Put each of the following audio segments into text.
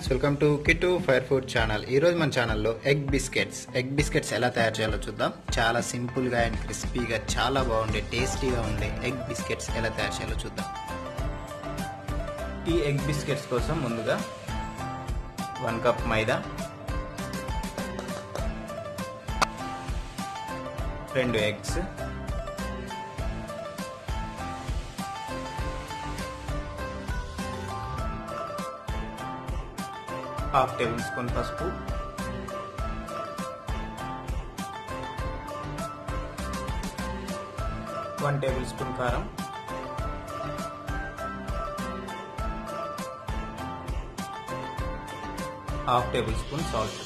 Friends welcome to Kittu fire food channel. ఈరోజు మన ఛానల్లో ఎగ్ బిస్కెట్స్. ఎగ్ బిస్కెట్స్ ఎలా తయారు చేయాలో చూద్దాం. చాలా సింపుల్గా అండ్ క్రిస్పీగా చాలా బాగుండే టేస్టీగా ఉండే ఎగ్ బిస్కెట్స్ ఎలా తయారు చేయాలో చూద్దాం. ఈ ఎగ్ బిస్కెట్స్ కోసం ముందుగా వన్ కప్ మైదా రెండు ఎగ్స్ హాఫ్ టేబుల్ స్పూన్ పసుపు. వన్ టేబుల్ స్పూన్ కారం. Half tablespoon salt.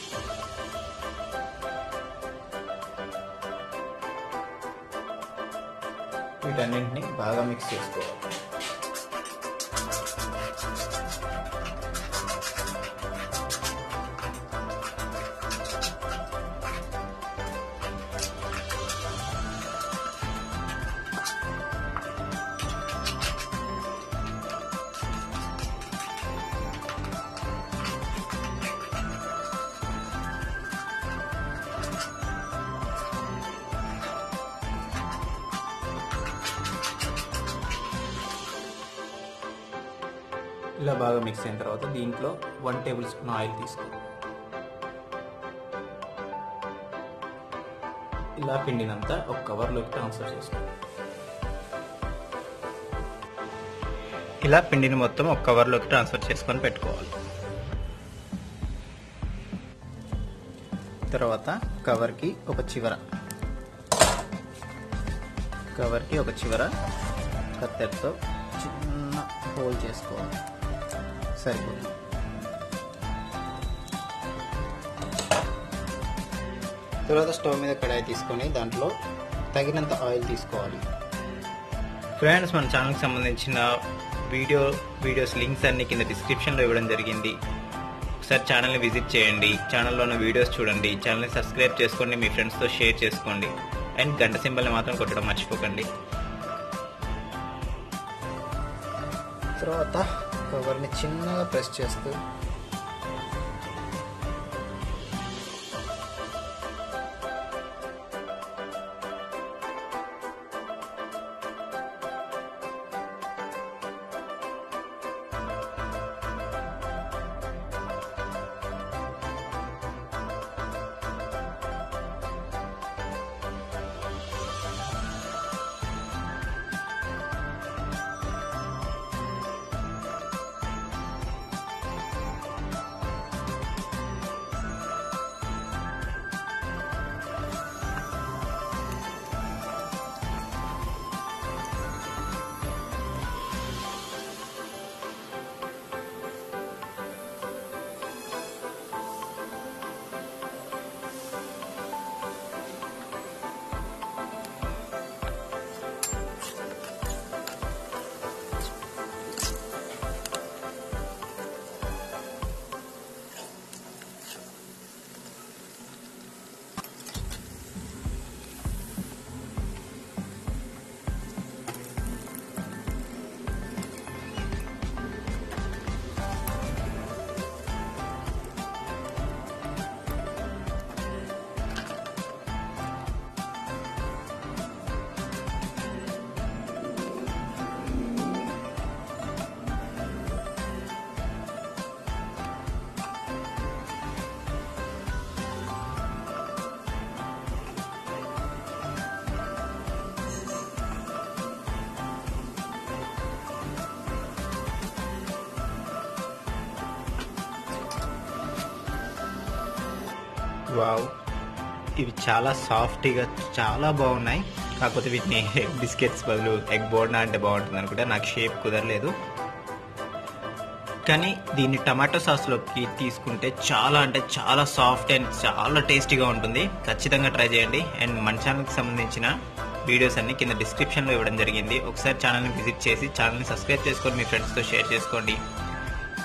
వీటన్నింటినీ బాగా మిక్స్ చేసుకోవాలి. ఇలా బాగా మిక్స్ అయిన తర్వాత దీంట్లో వన్ టేబుల్ స్పూన్ ఆయిల్ తీసుకో. ఇలా పిండినంతా ఒక కవర్లోకి ట్రాన్స్ఫర్ చేసుకో. ఇలా పిండిని మొత్తం ఒక కవర్లోకి ట్రాన్స్ఫర్ చేసుకొని పెట్టుకోవాలి. తర్వాత కవర్కి ఒక చివర. కవర్కి ఒక చివర కత్తెరతో చిన్న హోల్ చేసుకోవాలి. సరిపోతుంది. తర్వాత స్టవ్ మీద కడాయి తీసుకొని దాంట్లో తగినంత ఆయిల్ తీసుకోవాలి. ఫ్రెండ్స్ మన ఛానల్కి సంబంధించిన వీడియో వీడియోస్ లింక్స్ అన్ని కింద డిస్క్రిప్షన్లో ఇవ్వడం జరిగింది. ఒకసారి ఛానల్ని విజిట్ చేయండి. ఛానల్లో ఉన్న వీడియోస్ చూడండి. ఛానల్ని సబ్స్క్రైబ్ చేసుకోండి మీ ఫ్రెండ్స్తో షేర్ చేసుకోండి. అండ్ గంట సింబల్ని మాత్రం కొట్టడం మర్చిపోకండి. తర్వాత కవర్ని చిన్నగా ప్రెస్ చేస్తూ వావ్. ఇవి చాలా సాఫ్ట్గా చాలా బాగున్నాయి. కాకపోతే వీటిని ఎగ్ బిస్కెట్స్ బదులు ఎగ్ బోర్డా అంటే బాగుంటుంది అనుకుంటే. నాకు షేప్ కుదరలేదు. కానీ దీన్ని టమాటో సాస్లోకి తీసుకుంటే చాలా అంటే చాలా సాఫ్ట్ అండ్ చాలా టేస్టీగా ఉంటుంది. ఖచ్చితంగా ట్రై చేయండి. అండ్ మన ఛానల్కి సంబంధించిన వీడియోస్ అన్ని కింద డిస్క్రిప్షన్లో ఇవ్వడం జరిగింది. ఒకసారి ఛానల్ని విజిట్ చేసి ఛానల్ని సబ్స్క్రైబ్ చేసుకొని మీ ఫ్రెండ్స్తో షేర్ చేసుకోండి.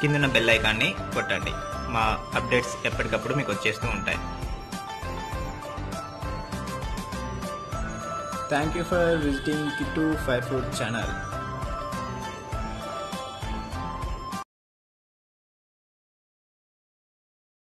కింద బెల్ ఐకాన్ని కొట్టండి. మా అప్డేట్స్ ఎప్పటికప్పుడు మీకు వచ్చేస్తూ ఉంటాయి. Thank you for visiting Kittu fire food channel